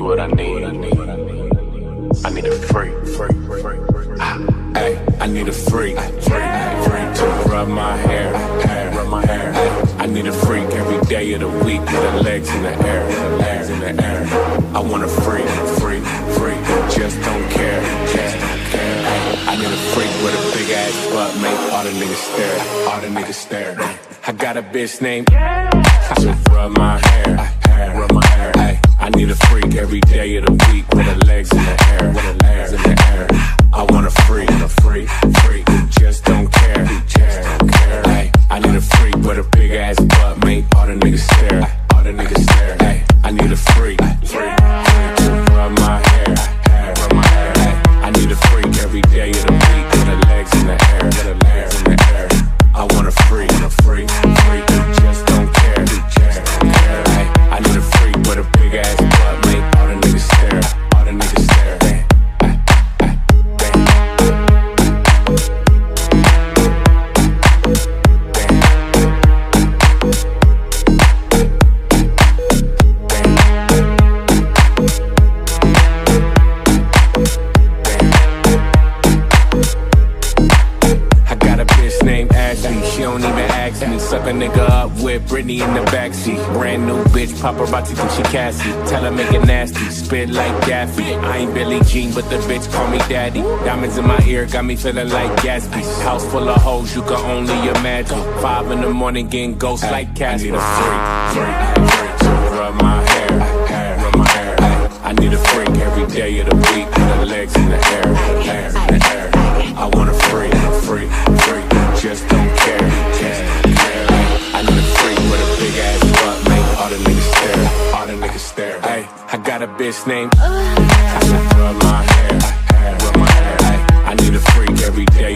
I need I need a freak, freak, freak, freak. Hey, I need a freak, freak, freak to rub my hair, hair, rub my hair. I need a freak every day of the week with her legs in the air, legs in the air. I want a freak, freak, freak, just don't care, just don't care. I need a freak with a big ass butt, make all the niggas stare, all the niggas stare. I got a bitch named to rub my hair, hair, rub my hair. Every day of the week with her legs in the air, with her legs in the air. I want a freak, a freak, freak, who just don't care, just don't care. I need a freak with a big ass butt, make all the niggas stare, don't even ask me. Suck a nigga up with Britney in the backseat. Brand new bitch, paparazzi think she Cassie. Tell her make it nasty, spit like Daffy. I ain't Billie Jean, but the bitch call me daddy. Diamonds in my ear got me feeling like Gatsby. House full of hoes, you can only imagine. Five in the morning getting ghosts like Casper. I need a freak, freak, freak to rub my hair, hair, rub my hair. I need a freak every day of the week with her legs in the air, I got a bitch named. I, I, I, I, I need a freak every day.